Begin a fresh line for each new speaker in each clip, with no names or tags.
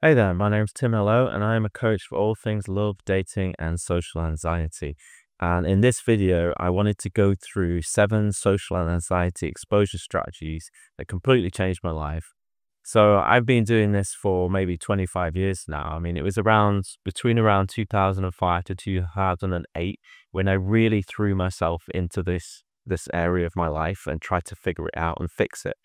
Hey there, my name's Tim Hello, and I am a coach for all things love, dating, and social anxiety. And in this video, I wanted to go through seven social anxiety exposure strategies that completely changed my life. So I've been doing this for maybe 25 years now. I mean, it was around between around 2005 to 2008 when I really threw myself into this this area of my life and tried to figure it out and fix it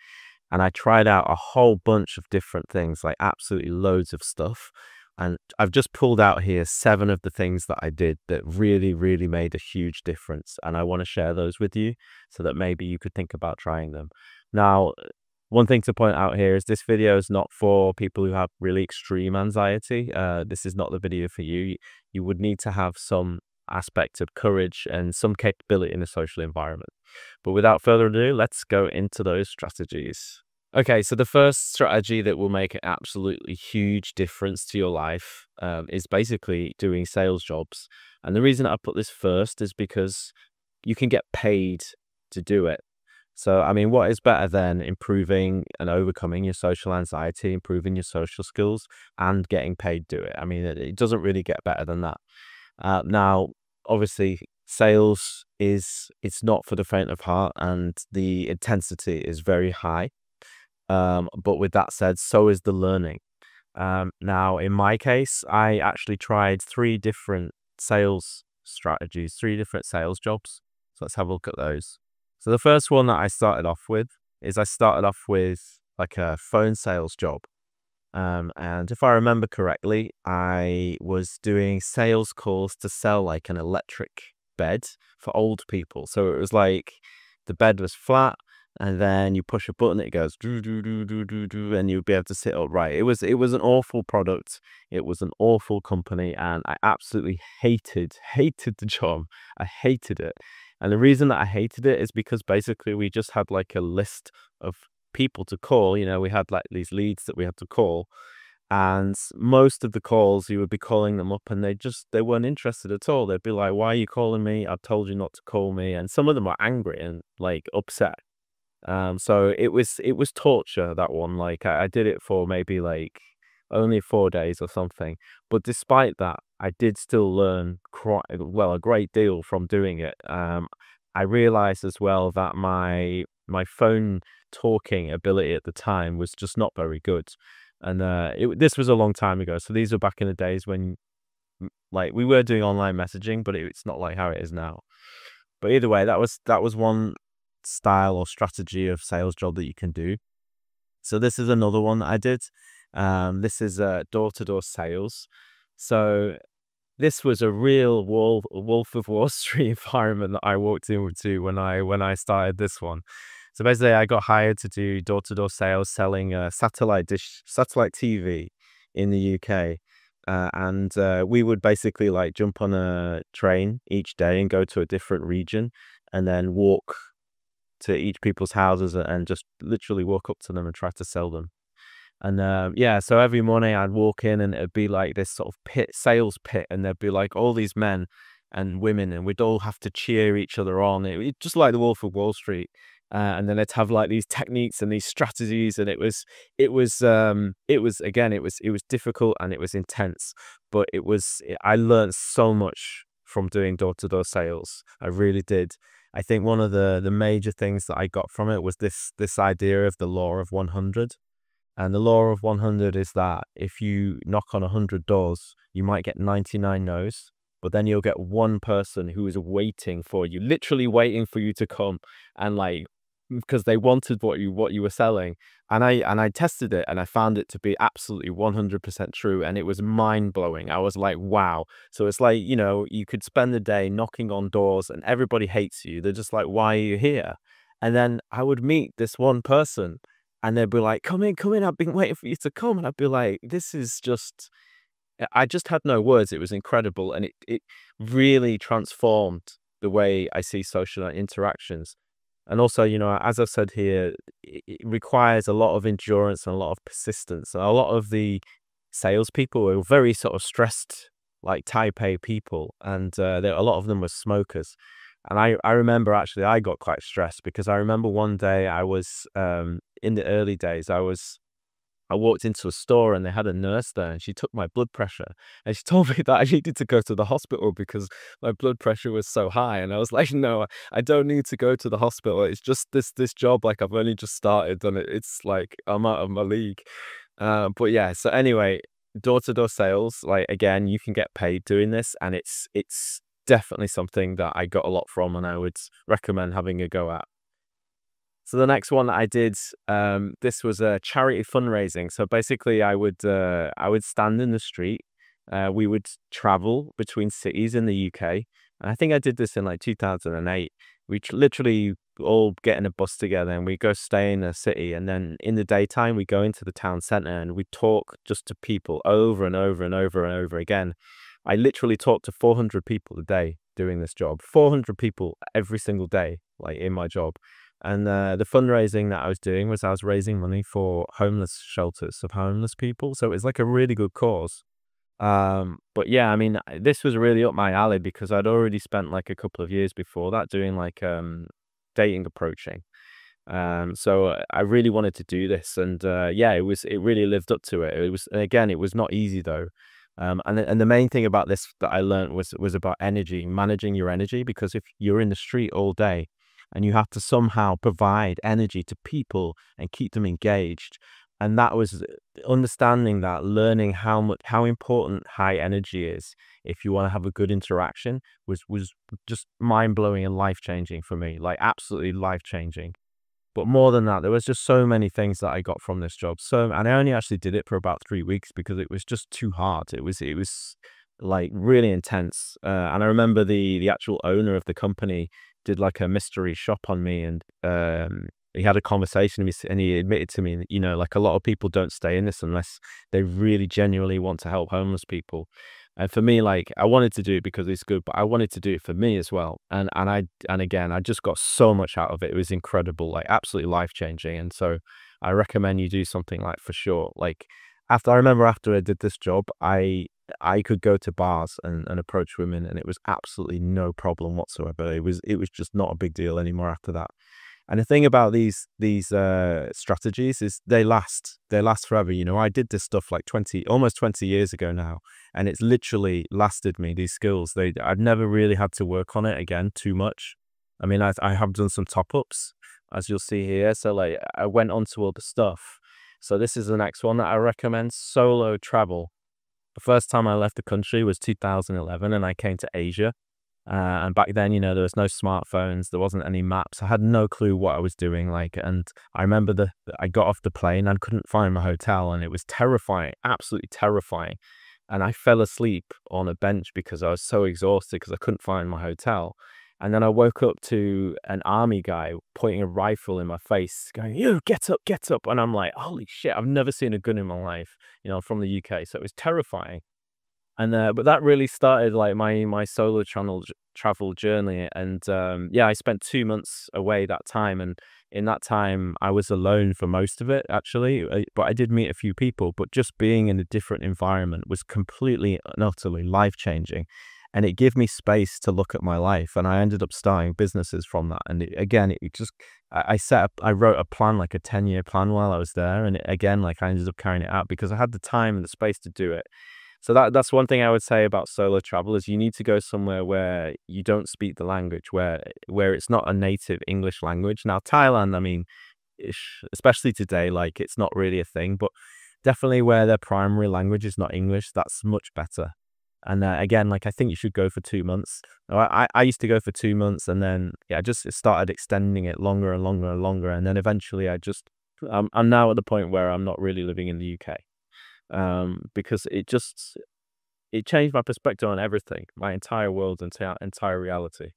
and I tried out a whole bunch of different things, like absolutely loads of stuff. And I've just pulled out here seven of the things that I did that really, really made a huge difference. And I want to share those with you so that maybe you could think about trying them. Now, one thing to point out here is this video is not for people who have really extreme anxiety. Uh, this is not the video for you. You would need to have some aspect of courage and some capability in a social environment. But without further ado, let's go into those strategies. Okay, so the first strategy that will make an absolutely huge difference to your life um, is basically doing sales jobs. And the reason I put this first is because you can get paid to do it. So, I mean, what is better than improving and overcoming your social anxiety, improving your social skills, and getting paid to do it? I mean, it, it doesn't really get better than that. Uh, now, obviously, sales is it's not for the faint of heart, and the intensity is very high. Um, but with that said, so is the learning. Um, now, in my case, I actually tried three different sales strategies, three different sales jobs. So let's have a look at those. So the first one that I started off with is I started off with like a phone sales job. Um, and if I remember correctly, I was doing sales calls to sell like an electric bed for old people. So it was like the bed was flat and then you push a button, it goes do do do do do do, and you'll be able to sit upright. It was it was an awful product. It was an awful company, and I absolutely hated hated the job. I hated it, and the reason that I hated it is because basically we just had like a list of people to call. You know, we had like these leads that we had to call. And most of the calls, you would be calling them up and they just, they weren't interested at all. They'd be like, why are you calling me? I've told you not to call me. And some of them were angry and like upset. Um, so it was, it was torture, that one. Like I, I did it for maybe like only four days or something. But despite that, I did still learn quite, well, a great deal from doing it. Um, I realized as well that my, my phone talking ability at the time was just not very good. And uh, it, this was a long time ago. So these were back in the days when, like, we were doing online messaging, but it's not like how it is now. But either way, that was that was one style or strategy of sales job that you can do. So this is another one I did. Um, this is uh, door-to-door sales. So this was a real wolf, wolf of Wall Street environment that I walked into when I when I started this one. So basically, I got hired to do door to door sales, selling a satellite dish, satellite TV in the UK. Uh, and uh, we would basically like jump on a train each day and go to a different region and then walk to each people's houses and just literally walk up to them and try to sell them. And uh, yeah, so every morning I'd walk in and it'd be like this sort of pit, sales pit, and there'd be like all these men and women, and we'd all have to cheer each other on. It, it just like the Wolf of Wall Street uh, and then they'd have like these techniques and these strategies and it was it was um it was again it was it was difficult and it was intense but it was i learned so much from doing door-to-door sales i really did i think one of the the major things that i got from it was this this idea of the law of 100 and the law of 100 is that if you knock on 100 doors you might get 99 no's but then you'll get one person who is waiting for you, literally waiting for you to come and like because they wanted what you what you were selling and i and i tested it and i found it to be absolutely 100% true and it was mind-blowing. I was like wow. So it's like you know you could spend the day knocking on doors and everybody hates you. They're just like why are you here? And then i would meet this one person and they'd be like come in come in i've been waiting for you to come. And i'd be like this is just i just had no words. It was incredible and it, it really transformed the way i see social interactions and also, you know, as I've said here, it, requires a lot of endurance and a lot of persistence. And a lot of the salespeople were very sort of stressed, like type A people, and uh, there, a lot of them were smokers. And I, I remember actually I got quite stressed because I remember one day I was um, in the early days I was I walked into a store and they had a nurse there and she took my blood pressure and she told me that I needed to go to the hospital because my blood pressure was so high. And I was like, no, I don't need to go to the hospital. It's just this this job. Like I've only just started and it's like I'm out of my league. Uh, but yeah, so anyway, door to door sales, like again, you can get paid doing this and it's it's definitely something that I got a lot from and I would recommend having a go at. So the next one that I did, um, this was a charity fundraising. So basically, I would uh, I would stand in the street. Uh, we would travel between cities in the UK, and I think I did this in like 2008. We literally all get in a bus together and we go stay in a city, and then in the daytime we go into the town centre and we talk just to people over and over and over and over again. I literally talked to 400 people a day doing this job. 400 people every single day, like in my job. And uh, the fundraising that I was doing was I was raising money for homeless shelters of homeless people. So it was like a really good cause. Um, but yeah, I mean, this was really up my alley because I'd already spent like a couple of years before that doing like um, dating approaching. Um, so uh, I really wanted to do this, and uh, yeah, it was it really lived up to it. It was again, it was not easy though. Um, and and the main thing about this that I learned was was about energy, managing your energy. Because if you're in the street all day, and you have to somehow provide energy to people and keep them engaged. And that was uh, understanding that learning how much how important high energy is if you want to have a good interaction was was just mind-blowing and life-changing for me like absolutely life-changing. But more than that there was just so many things that i got from this job. So and i only actually did it for about three weeks because it was just too hard. It was it was like really intense uh, and i remember the the actual owner of the company did like a mystery shop on me and um, he had a conversation with me and he admitted to me, you know, like a lot of people don't stay in this unless they really genuinely want to help homeless people. And for me, like I wanted to do it because it's good, but I wanted to do it for me as well. And and I and again, I just got so much out of it. It was incredible, like absolutely life changing. And so I recommend you do something like for sure. Like after I remember after I did this job, I I could go to bars and, and approach women and it was absolutely no problem whatsoever. It was it was just not a big deal anymore after that. And the thing about these these uh, strategies is they last. They last forever. You know, I did this stuff like twenty, almost twenty years ago now, and it's literally lasted me. These skills, they I've never really had to work on it again too much. I mean, I I have done some top ups, as you'll see here. So like, I went onto all the stuff. So this is the next one that I recommend: solo travel. The first time I left the country was 2011 and I came to Asia. Uh, and back then, you know, there was no smartphones, there wasn't any maps. I had no clue what I was doing. Like, and I remember that I got off the plane and couldn't find my hotel, and it was terrifying, absolutely terrifying. And I fell asleep on a bench because I was so exhausted because I couldn't find my hotel. And then I woke up to an army guy pointing a rifle in my face, going, You get up, get up. And I'm like, Holy shit, I've never seen a gun in my life, you know, from the UK. So it was terrifying. And uh, but that really started like my my solo channel travel journey. And um, yeah, I spent two months away that time. And in that time, I was alone for most of it, actually. But I did meet a few people. But just being in a different environment was completely and utterly life changing and it gave me space to look at my life and i ended up starting businesses from that and it, again it just I, set up i wrote a plan like a 10 year plan while i was there and it, again like i ended up carrying it out because i had the time and the space to do it. So that that's one thing i would say about solo travel is you need to go somewhere where you don't speak the language where where it's not a native english language. Now thailand i mean especially today like it's not really a thing but definitely where their primary language is not english that's much better and uh, again, like I think you should go for two months. I, I used to go for two months, and then yeah, I just started extending it longer and longer and longer, and then eventually I just I'm I'm now at the point where I'm not really living in the UK, um, because it just it changed my perspective on everything, my entire world, entire entire reality.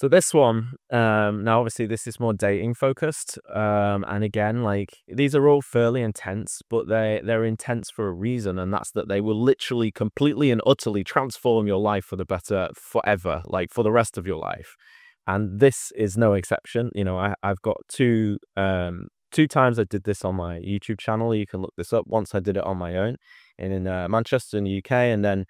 So this one, um, now obviously this is more dating focused, um, and again, like these are all fairly intense, but they they're intense for a reason, and that's that they will literally, completely, and utterly transform your life for the better forever, like for the rest of your life. And this is no exception. You know, I, I've got two um, two times I did this on my YouTube channel. You can look this up. Once I did it on my own in uh, Manchester in the UK, and then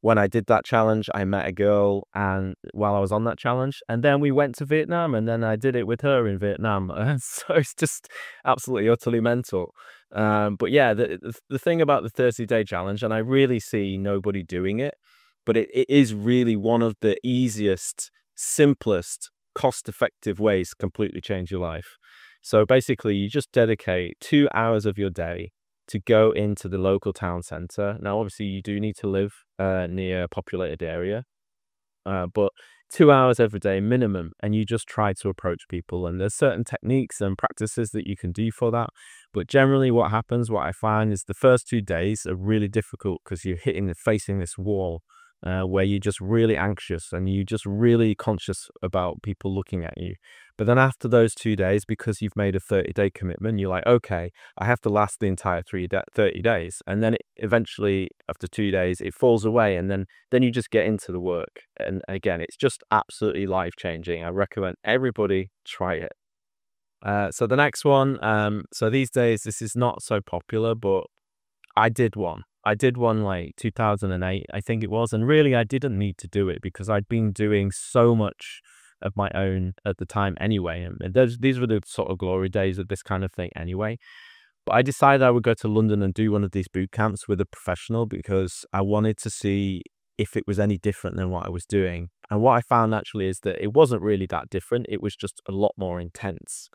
when I did that challenge, I met a girl and while I was on that challenge, and then we went to Vietnam and then I did it with her in Vietnam. so it's just absolutely utterly mental. Um, but yeah, the, the, thing about the 30 day challenge, and I really see nobody doing it, but it, it is really one of the easiest, simplest, cost effective ways to completely change your life. So basically, you just dedicate two hours of your day to go into the local town center. Now, obviously, you do need to live uh, near a populated area, uh, but two hours every day minimum, and you just try to approach people. And there's certain techniques and practices that you can do for that. But generally, what happens, what I find is the first two days are really difficult because you're hitting and facing this wall uh, where you're just really anxious and you're just really conscious about people looking at you. But then after those two days, because you've made a 30 day commitment, you're like, okay, I have to last the entire three de- 30 days. And then it, eventually, after two days, it falls away. And then, then you just get into the work. And again, it's just absolutely life changing. I recommend everybody try it. Uh, so the next one, um, so these days, this is not so popular, but I did one. I did one like 2008, I think it was. And really, I didn't need to do it because I'd been doing so much of my own at the time anyway. And those, these were the sort of glory days of this kind of thing anyway. But I decided I would go to London and do one of these boot camps with a professional because I wanted to see if it was any different than what I was doing. And what I found actually is that it wasn't really that different. It was just a lot more intense.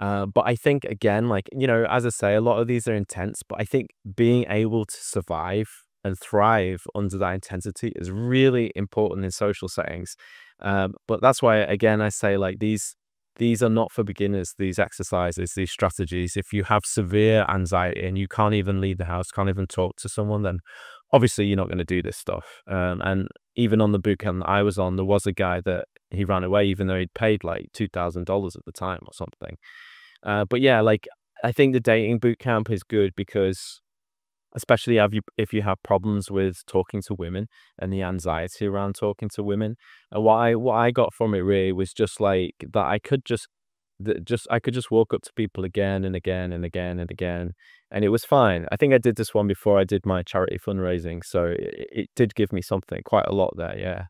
Uh, but I think again, like you know, as I say, a lot of these are intense. But I think being able to survive and thrive under that intensity is really important in social settings. Um, but that's why, again, I say like these these are not for beginners. These exercises, these strategies. If you have severe anxiety and you can't even leave the house, can't even talk to someone, then obviously you're not going to do this stuff. Um, and even on the bootcamp that I was on, there was a guy that he ran away, even though he'd paid like two thousand dollars at the time or something. Uh, but yeah, like I think the dating bootcamp is good because especially if you if you have problems with talking to women and the anxiety around talking to women. And what I what I got from it really was just like that I could just that just I could just walk up to people again and again and again and again, and it was fine. I think I did this one before I did my charity fundraising, so it, it did give me something quite a lot there. Yeah.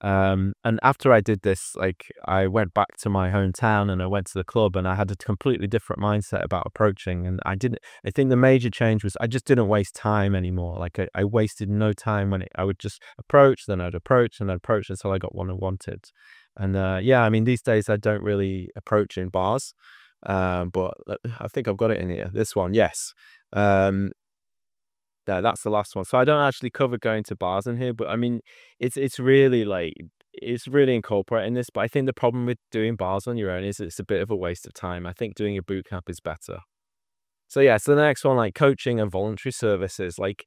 Um, and after I did this, like I went back to my hometown and I went to the club and I had a completely different mindset about approaching. And I didn't, I think the major change was I just didn't waste time anymore. Like I, I wasted no time when it, I would just approach, then I'd approach and I'd approach until I got what I wanted. And uh, yeah, I mean, these days I don't really approach in bars. Um, but uh, I think I've got it in here. This one, yes. Um, yeah, that's the last one. So I don't actually cover going to bars in here, but I mean, it's it's really like it's really incorporating this. But I think the problem with doing bars on your own is it's a bit of a waste of time. I think doing a boot camp is better. So yeah, so the next one, like coaching and voluntary services. Like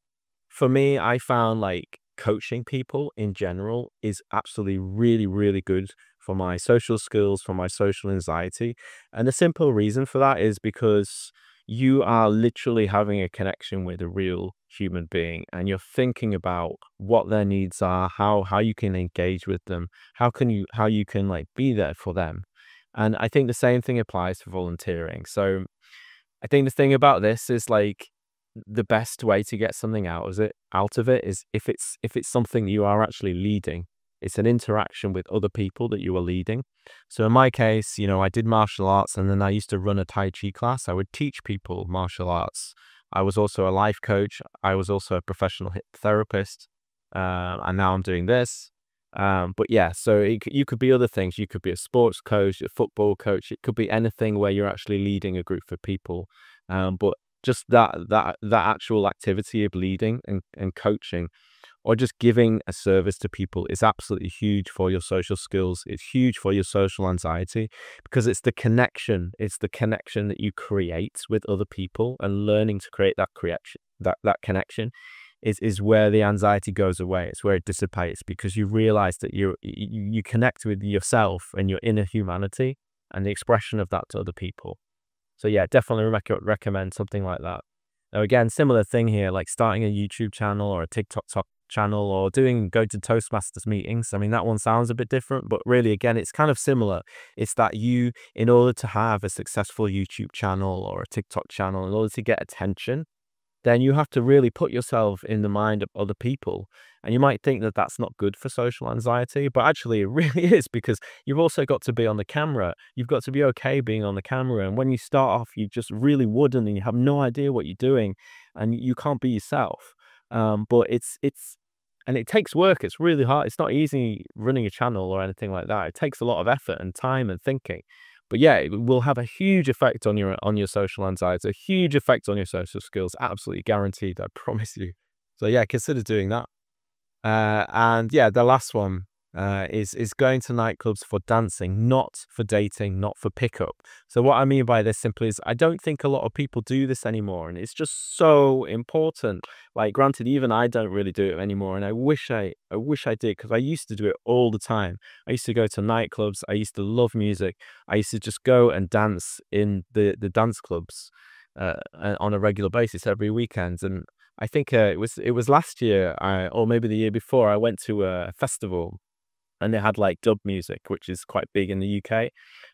for me, I found like coaching people in general is absolutely really, really good for my social skills, for my social anxiety. And the simple reason for that is because you are literally having a connection with a real human being and you're thinking about what their needs are how how you can engage with them how can you how you can like be there for them and i think the same thing applies for volunteering so i think the thing about this is like the best way to get something out of it out of it is if it's if it's something you are actually leading it's an interaction with other people that you are leading. So in my case, you know, I did martial arts and then I used to run a Tai Chi class. I would teach people martial arts. I was also a life coach. I was also a professional therapist. Uh, and now I'm doing this. Um, but yeah, so it, you could be other things. You could be a sports coach, a football coach. It could be anything where you're actually leading a group of people. Um, but just that that that actual activity of leading and, and coaching or just giving a service to people is absolutely huge for your social skills. It's huge for your social anxiety because it's the connection. It's the connection that you create with other people and learning to create that creation, that, that connection is, is where the anxiety goes away. It's where it dissipates because you realize that you you connect with yourself and your inner humanity and the expression of that to other people. So yeah, definitely rec- recommend something like that. Now again, similar thing here, like starting a YouTube channel or a TikTok channel or doing go to Toastmasters meetings. I mean, that one sounds a bit different, but really, again, it's kind of similar. It's that you, in order to have a successful YouTube channel or a TikTok channel, in order to get attention, then you have to really put yourself in the mind of other people. And you might think that that's not good for social anxiety, but actually it really is because you've also got to be on the camera. You've got to be okay being on the camera. And when you start off, you just really wouldn't and you have no idea what you're doing and you can't be yourself. Um, but it's, it's, and it takes work. It's really hard. It's not easy running a channel or anything like that. It takes a lot of effort and time and thinking. But yeah, it will have a huge effect on your on your social anxiety, a huge effect on your social skills. Absolutely guaranteed, I promise you. So yeah, consider doing that. Uh, and yeah, the last one uh, is is going to nightclubs for dancing, not for dating, not for pickup. So what I mean by this simply is I don't think a lot of people do this anymore, and it's just so important. Like, granted, even I don't really do it anymore, and I wish I I wish I did because I used to do it all the time. I used to go to nightclubs. I used to love music. I used to just go and dance in the the dance clubs. Uh, on a regular basis every weekend, and I think uh, it was it was last year, I, or maybe the year before. I went to a festival and they had like dub music, which is quite big in the UK,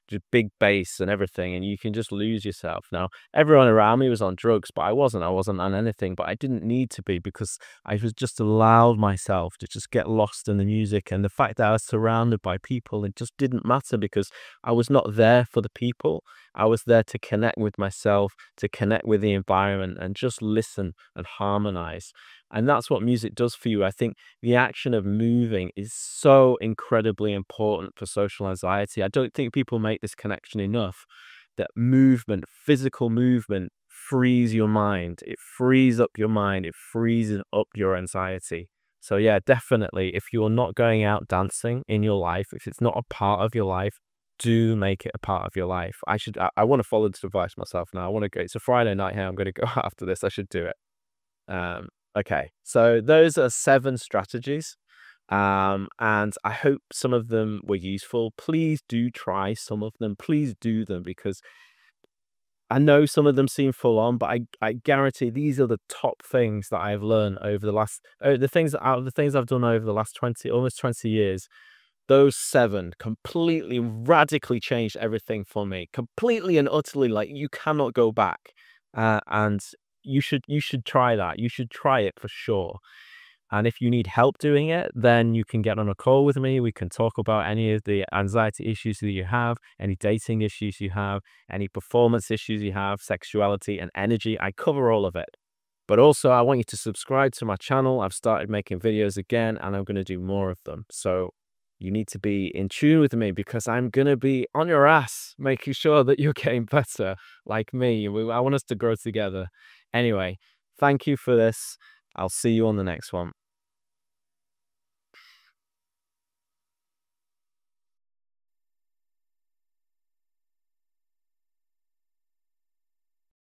just big bass and everything, and you can just lose yourself. Now, everyone around me was on drugs, but I wasn't. I wasn't on anything, but I didn't need to be because I was just allowed myself to just get lost in the music and the fact that I was surrounded by people. It just didn't matter because I was not there for the people. I was there to connect with myself, to connect with the environment, and just listen and harmonize. And that's what music does for you. I think the action of moving is so incredibly important for social anxiety. I don't think people make this connection enough that movement, physical movement, frees your mind. It frees up your mind. It frees up your anxiety. So, yeah, definitely, if you're not going out dancing in your life, if it's not a part of your life, do make it a part of your life. I should, I, I want to follow this advice myself now. I want to go, it's a Friday night here. I'm going to go after this. I should do it. Um, Okay, so those are seven strategies. Um, and I hope some of them were useful. Please do try some of them. Please do them because I know some of them seem full on, but I, I guarantee these are the top things that I've learned over the last oh, the things out of the things I've done over the last 20 almost 20 years. Those seven completely radically changed everything for me. Completely and utterly like you cannot go back. Uh, and you should you should try that. You should try it for sure. And if you need help doing it, then you can get on a call with me. We can talk about any of the anxiety issues that you have, any dating issues you have, any performance issues you have, sexuality and energy. I cover all of it. But also, I want you to subscribe to my channel. I've started making videos again and I'm going to do more of them. So you need to be in tune with me because I'm going to be on your ass, making sure that you're getting better like me. I want us to grow together. Anyway, thank you for this. I'll see you on the next one.